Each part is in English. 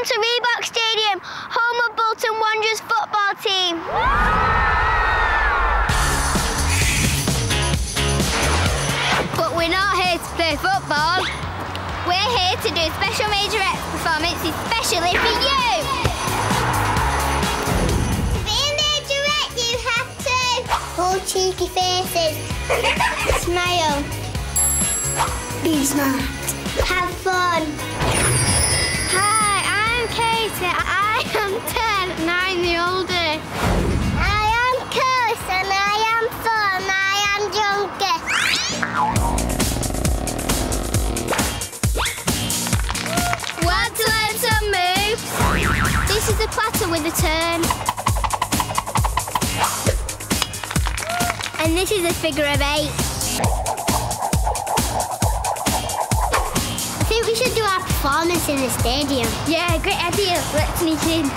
Welcome to Reebok Stadium, home of Bolton Wanderers football team. But we're not here to play football. We're here to do a special majorette performance especially for you. To be a Major X, you have to... Hold cheeky faces. Smile. Be smart. Have fun. Katie. I am 10 and I'm the oldest. I am Curse and I am fun. I am youngest. Want to learn some moves? This is a platter with a turn. And this is a figure of eight. Performance in the stadium. Yeah, great idea. Let's meet in.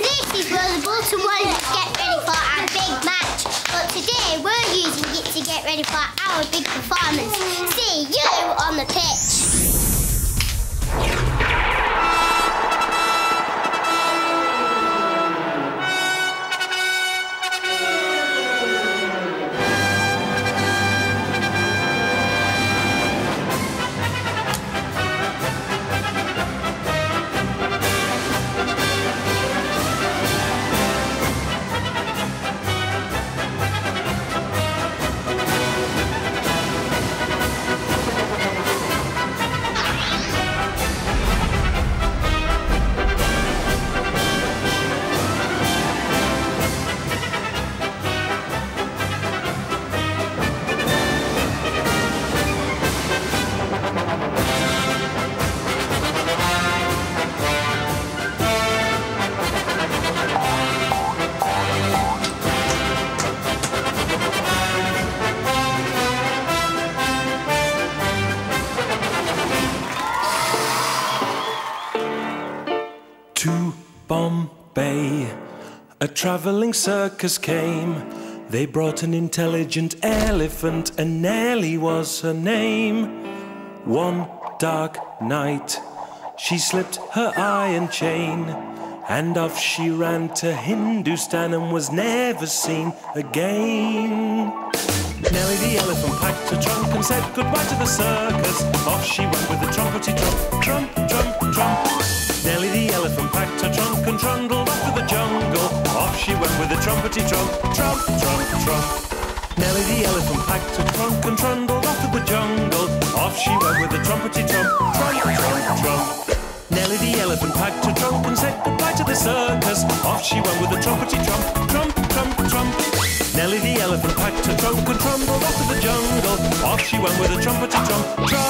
This is where the Bolton get ready for our big match. But today we're using it to get ready for our big performance. See you on the pitch. To Bombay, a travelling circus came. They brought an intelligent elephant, and Nellie was her name. One dark night, she slipped her iron chain, and off she ran to Hindustan and was never seen again. Nellie the elephant packed her trunk and said goodbye to the circus. Off she went with a trumpety trump, trump, trump, trump. Nellie the elephant packed her trunk and trundled off to the jungle. Off she went with the trumpety trump, trump, trump, trump. Nellie the elephant packed her trunk and trundled off to the jungle. Off she went with the trumpety trump, trump, trump, trump. Nellie the elephant packed her trunk and said goodbye to the circus. Off she went with the trumpety trump, trump, trump, trump. Nellie the elephant packed her trunk and trundled off to the jungle. Off she went with the trumpety trump, trump.